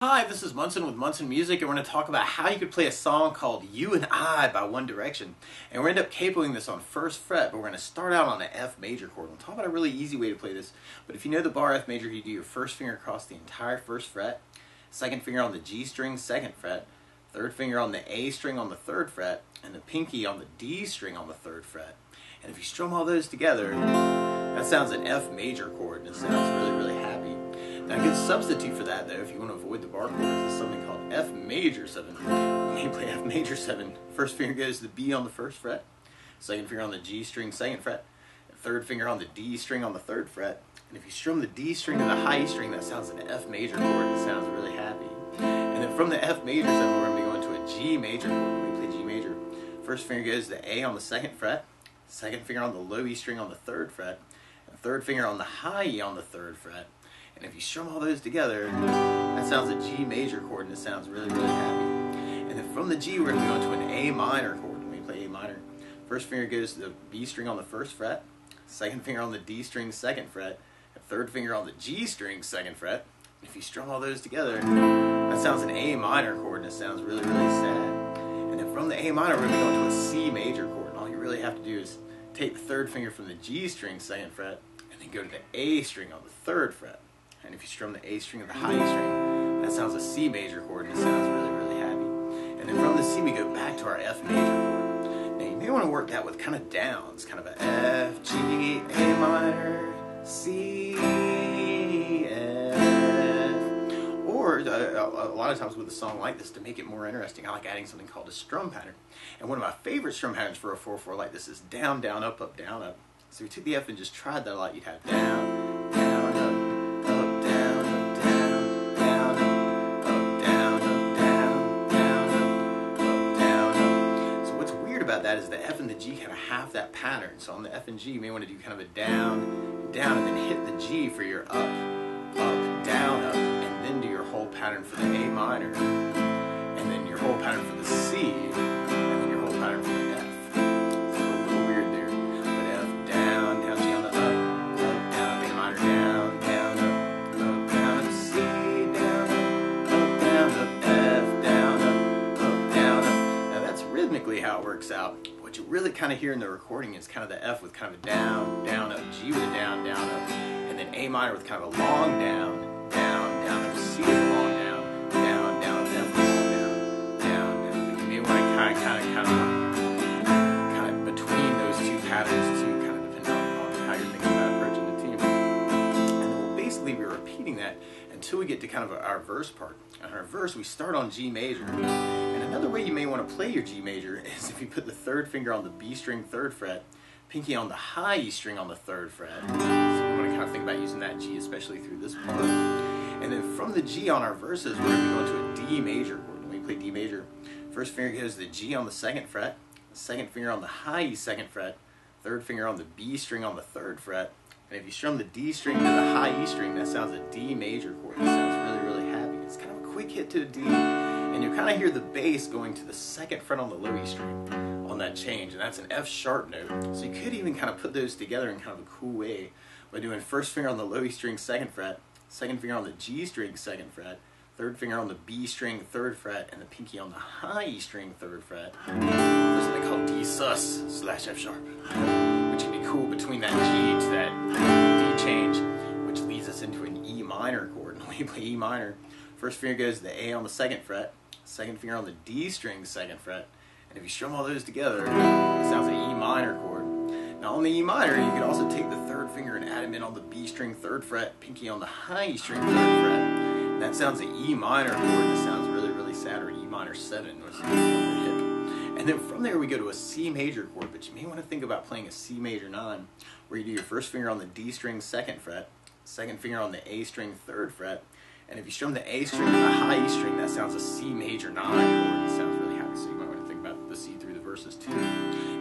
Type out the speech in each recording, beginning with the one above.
Hi, this is Munson with Munson Music, and we're going to talk about how you could play a song called You and I by One Direction. And we're going to end up capoing this on first fret, but we're going to start out on an F major chord. We'll talk about a really easy way to play this, but if you know the bar F major, you do your first finger across the entire first fret, second finger on the G string, second fret, third finger on the A string on the third fret, and the pinky on the D string on the third fret. And if you strum all those together, that sounds an F major chord, and it sounds really, really. Now, a good substitute for that, though, if you want to avoid the bar chords, is something called F major 7. When you play F major 7, first finger goes to the B on the first fret, second finger on the G string, second fret, third finger on the D string on the third fret. And if you strum the D string to the high E string, that sounds an F major chord. It sounds really happy. And then from the F major 7, we're going to go into a G major chord. When we play G major, first finger goes to the A on the second fret, second finger on the low E string on the third fret, and third finger on the high E on the third fret. And if you strum all those together, that sounds a G major chord and it sounds really, really happy. And then from the G, we're going to go into an A minor chord when we play A minor. First finger goes to the B string on the first fret, second finger on the D string, second fret, and third finger on the G string, second fret. If you strum all those together, that sounds an A minor chord and it sounds really, really sad. And then from the A minor, we're going to go into a C major chord. And all you really have to do is take the third finger from the G string, second fret, and then go to the A string on the third fret. And if you strum the A string or the high E string, that sounds a C major chord and it sounds really, really happy. And then from the C, we go back to our F major chord. Now you may want to work that with kind of downs, kind of a F, G, A minor, C, F. Or uh, a lot of times with a song like this, to make it more interesting, I like adding something called a strum pattern. And one of my favorite strum patterns for a 4-4 like this is down, down, up, up, down, up. So if you took the F and just tried that a lot, you'd have down, kind of have that pattern. So on the F and G, you may want to do kind of a down, down, and then hit the G for your up, up, down, up, and then do your whole pattern for the A minor, and then your whole pattern for the C, and then your whole pattern for the F. It's a little weird there. But F, down, down, G on the up, up, down, A minor, down, down, up, up, down, up, C, down, up, up, down, up, F, down, up, up, down, up. Now that's rhythmically how it works out. Really kind of hear in the recording is kind of the F with kind of a down, down, up, G with a down, down, up, and then A minor with kind of a long down, down, down, up, C with a long down, down, down, F with a long down, down, down. You may want to kind of, kind of, kind of kind of between those two patterns too, kind of depending on, on how you're thinking about approaching the tune. And we'll basically be repeating that until we get to kind of our verse part. On our verse, we start on G major. Another way you may want to play your G major is if you put the third finger on the B string third fret, pinky on the high E string on the third fret. So we want to kind of think about using that G, especially through this part. And then from the G on our verses, we're going to go into a D major chord. When we play D major, first finger goes to the G on the second fret, second finger on the high E second fret, third finger on the B string on the third fret. And if you strum the D string to the high E string, that sounds a D major chord. It sounds really, really happy. It's kind of a quick hit to a D. And you kind of hear the bass going to the second fret on the low E string on that change. And that's an F sharp note. So you could even kind of put those together in kind of a cool way by doing first finger on the low E string, second fret, second finger on the G string, second fret, third finger on the B string, third fret, and the pinky on the high E string, third fret. There's something called D sus slash F sharp, which can be cool between that G to that D change, which leads us into an E minor chord. And when you play E minor, first finger goes to the A on the second fret, second finger on the D string, second fret, and if you strum all those together, it sounds like an E minor chord. Now on the E minor, you could also take the third finger and add them in on the B string, third fret, pinky on the high E string, third fret. And that sounds an E minor chord. That sounds really, really sad, or E minor seven. And then from there we go to a C major chord, but you may want to think about playing a C major nine, where you do your first finger on the D string, second fret, second finger on the A string, third fret, and if you strum the A string and the high E string, that sounds a C major nine chord. It sounds really happy, so you might want to think about the C through the verses too.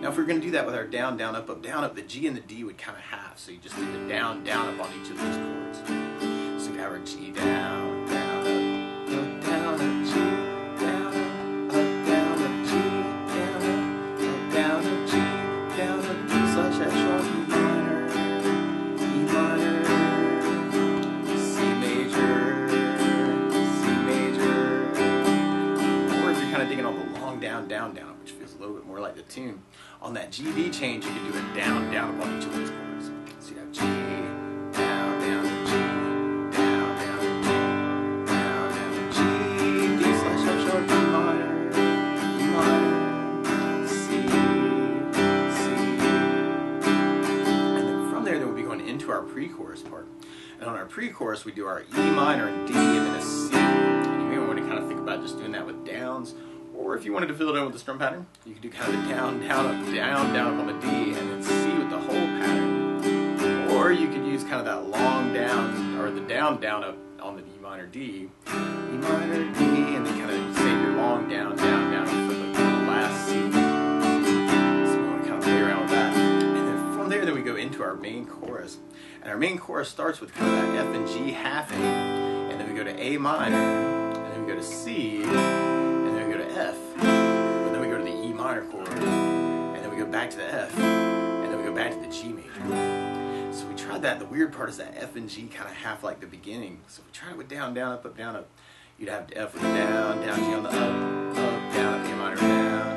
Now if we're going to do that with our down, down, up, up, down, up, the G and the D would kind of half, so you just do the down, down, up on each of those chords. So you have our G down, tune. On that G-D change, you can do it down, down upon each of those chords. So you have G, down, down, G, down, down, down, down, G, D slash sharp, D minor. And then from there, we'll be going into our pre-chorus part. And on our pre-chorus, we do our E minor and D, and then a C. And you may want to kind of think about just doing that with downs, or if you wanted to fill it in with the strum pattern, you could do kind of a down, down, up, down, down up on the D, and then C with the whole pattern. Or you could use kind of that long down, or the down, down, up on the D minor D, E minor D, and then kind of save your long down, down, down for the, the last C. So we want to kind of play around with that. And then from there, then we go into our main chorus. And our main chorus starts with kind of that F and G half A, and then we go to A minor, and then we go to C, F, and then we go to the E minor chord, and then we go back to the F, and then we go back to the G major. So we tried that. The weird part is that F and G kind of half like the beginning. So we tried it with down, down, up, up, down, up. You'd have F with the down, down, G on the up, up, down, up, A minor, down,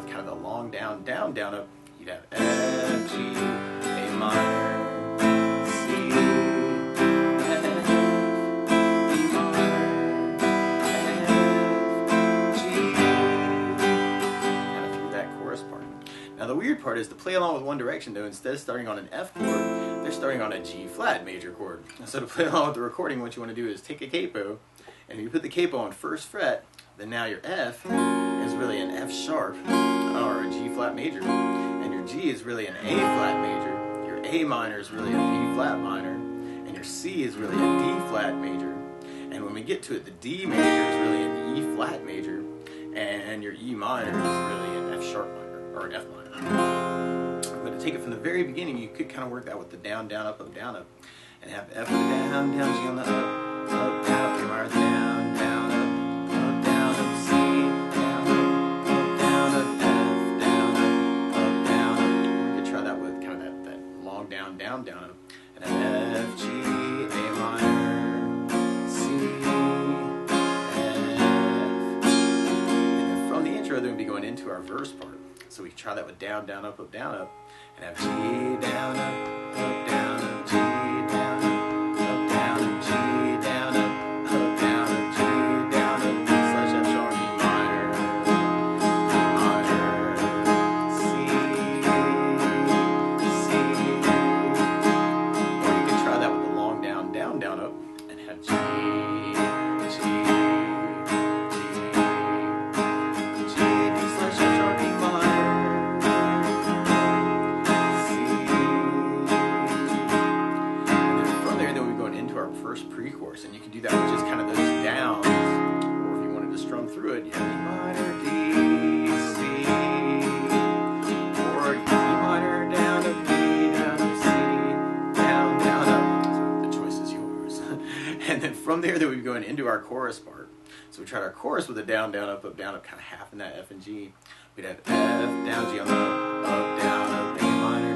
with kind of the long down, down, down, up, you'd have F, G, A minor, C, F, D minor, F, G, kind of that chorus part. Now the weird part is to play along with One Direction though, instead of starting on an F chord, they're starting on a G flat major chord. So to play along with the recording, what you want to do is take a capo, and you put the capo on first fret, then now your F is really an F sharp or a G flat major, and your G is really an A flat major. Your A minor is really a B flat minor, and your C is really a D flat major. And when we get to it, the D major is really an E flat major, and your E minor is really an F sharp minor or an F minor. But to take it from the very beginning, you could kind of work that with the down, down, up, up, down, up, and have F the down, down, G on the up, down, down, down, then F, G, A minor, C, F. And from the intro, then we'll be going into our verse part. So we try that with down, down, up, up, down, up, and G, down, up, into our chorus part. So we tried our chorus with a down, down, up, up, down, up, kind of half in that F and G. We'd have F, down, G on the up, up, down, up, A minor,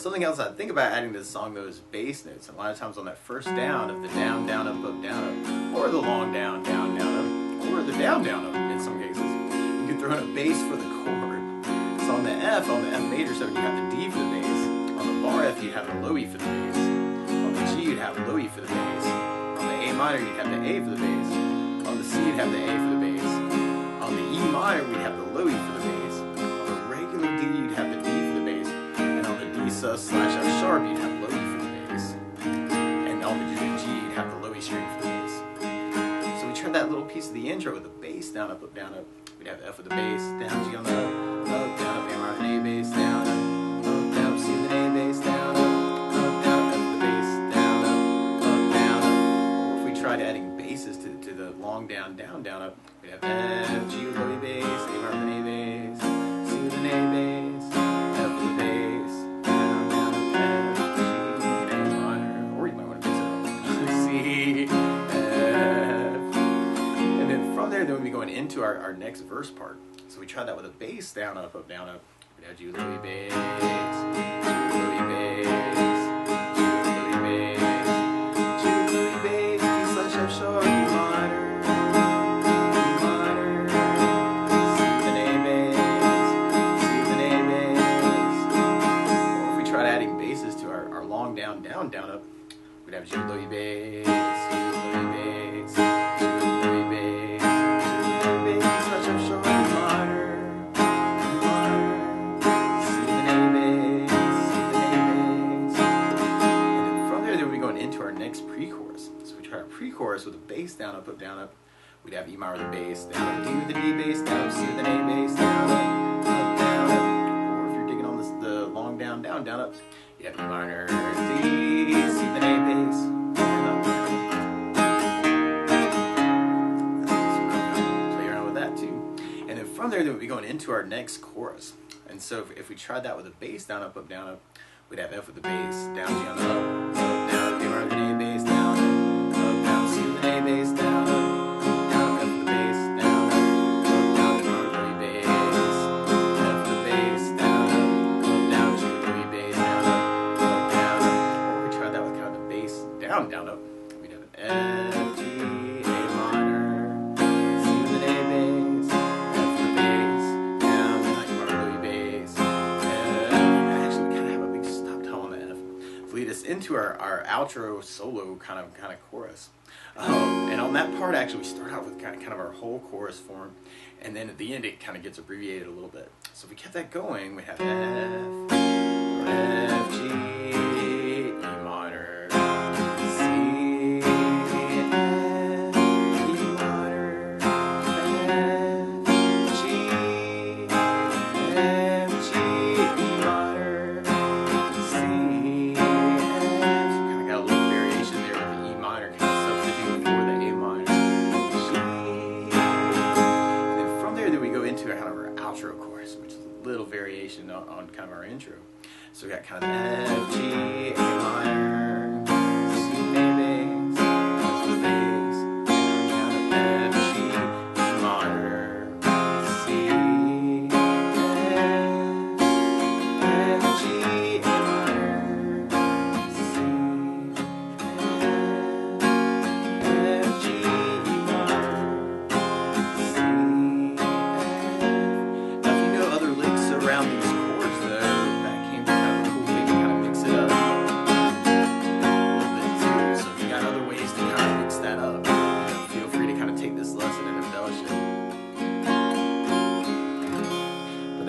something else I think about adding to the song, though, is bass notes. A lot of times on that first down of the down, down, up, up, down, up, or the long down, down, down, up, or the down, down, up in some cases, you can throw in a bass for the chord. So on the F, on the F major 7, you have the D for the bass. On the bar F, you have the low E for the bass. On the G, you'd have low E for the bass. On the A minor, you'd have the A for the bass. On the C, you'd have the A for the bass. On the E minor, we'd have the low E slash F sharp, you'd have low E for the bass. And all the G, you'd have the low E string for the bass. So we turn that little piece of the intro with the bass down, up, up, down, up. We'd have F with the bass down, there, then we'd be going into our, our next verse part. So we tried that with a bass down, up, up, down, up. We now do Louis bass, do Louis bass, bass, bass. Down, down, down, up. We'd have Jude Louis bass, Jude bass. chorus with a bass down up, up, down up. We'd have E minor with a bass down up, do the D bass down up, C with an A bass down up, up, down up. Or if you're digging on this, the long down, down, down up, you have E minor, D, C with an A bass. from there, then we'd be going into our next chorus. And so if, if, we tried that with a bass down, up, up, down, up, we'd have F with the bass, down, down, up. outro solo kind of kind of chorus. Um, and on that part, actually, we start out with kind of, kind of our whole chorus form, and then at the end, it kind of gets abbreviated a little bit. So if we kept that going, we have F, F, G. So we got kind of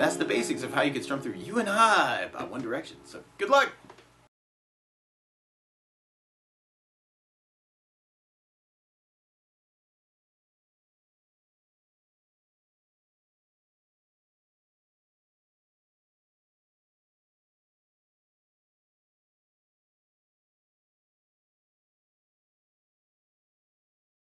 that's the basics of how you can strum through You and I by One Direction. So good luck!